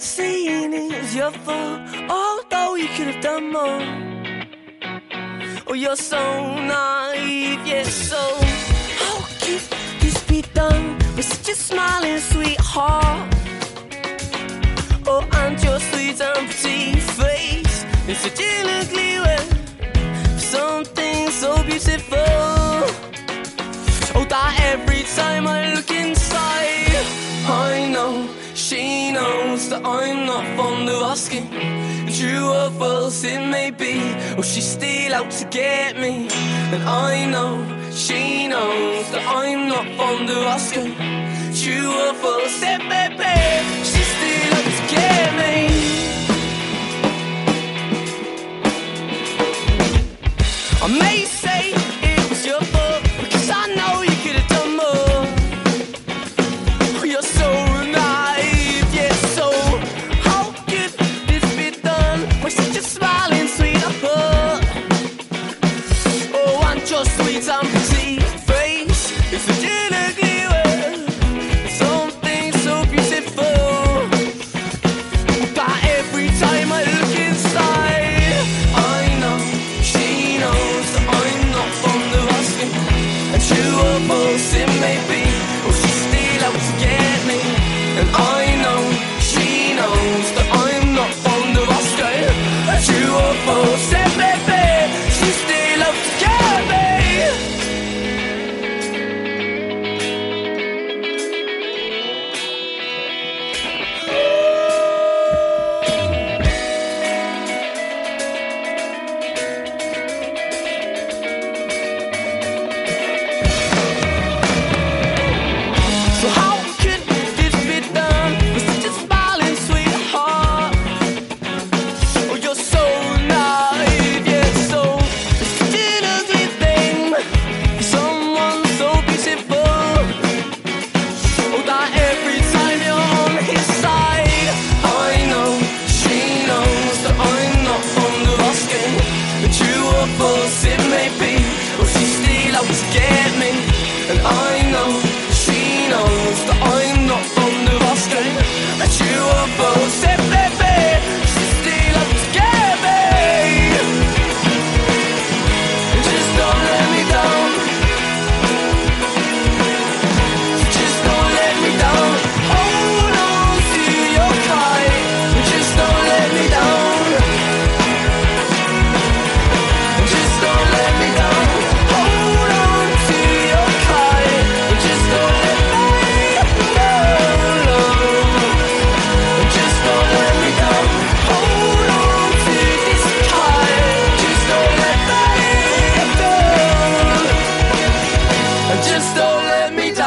saying it was your fault, although you could have done more. Oh, you're so naive, yes, so oh, how could this be done with such a smiling sweetheart? Oh, and your sweet pretty face is such an ugly way something so beautiful. Oh, that every time I look inside, I know she knows I'm not fond of asking. True or false it may be, or she's still out to get me. And I know she knows that I'm not fond of asking. True or false it may be, she's still out to get me. I may out to get me, and I. let me